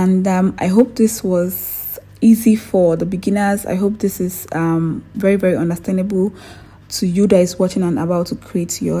and um, i hope this was easy for the beginners. I hope this is um, very very understandable to you that is watching and about to create your